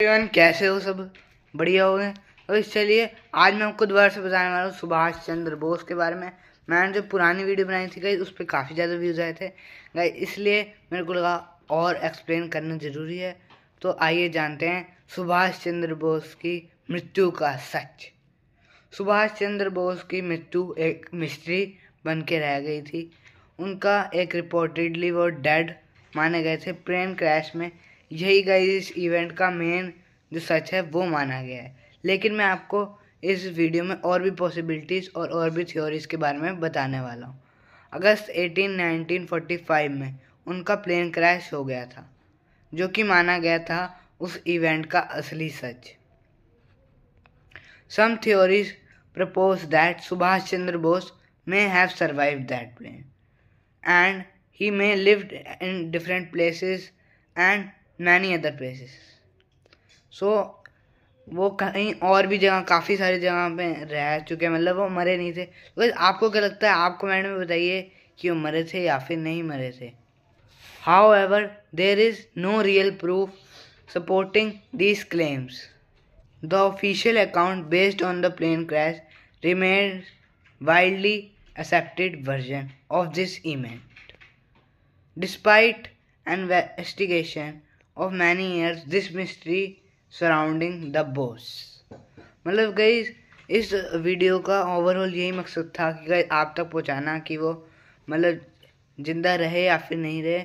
Everyone कैसे हो सब? बढ़िया हो गए। तो चलिए, आज मैं आपको दोबारा से बताने वाला हूँ सुभाष चंद्र बोस के बारे में। मैंने जो पुरानी वीडियो बनाई थी गई उस पर काफ़ी ज़्यादा व्यूज़ आए थे। गई इसलिए मेरे को लगा और एक्सप्लेन करना ज़रूरी है। तो आइए जानते हैं सुभाष चंद्र बोस की मृत्यु का सच। सुभाष चंद्र बोस की मृत्यु एक मिस्ट्री बन के रह गई थी। उनका एक रिपोर्टेडली वो डेड माने गए थे प्लेन क्रैश में। यही गई इस इवेंट का मेन जो सच है, वो माना गया है। लेकिन मैं आपको इस वीडियो में और भी पॉसिबिलिटीज़ और और भी थ्योरीज के बारे में बताने वाला हूँ। अगस्त 18 1945 में उनका प्लेन क्रैश हो गया था, जो कि माना गया था उस इवेंट का असली सच। Some theories propose that Subhash Chandra Bose may have survived that plane, and he may lived in different places, and many other places so वो कहीं और भी जगह, काफ़ी सारी जगह पे रह चुके हैं। मतलब वो मरे नहीं थे। तो आपको क्या लगता है? आप कमेंट में बताइए कि वो मरे थे या फिर नहीं मरे थे। However there is no real proof supporting these claims the official account based on the plane crash remain widely accepted version of this event. An investigation of many years this mystery surrounding the Bose मतलब गई, इस video का overall यही मकसद था कि आप तक पहुंचाना कि वो मतलब ज़िंदा रहे या फिर नहीं रहे।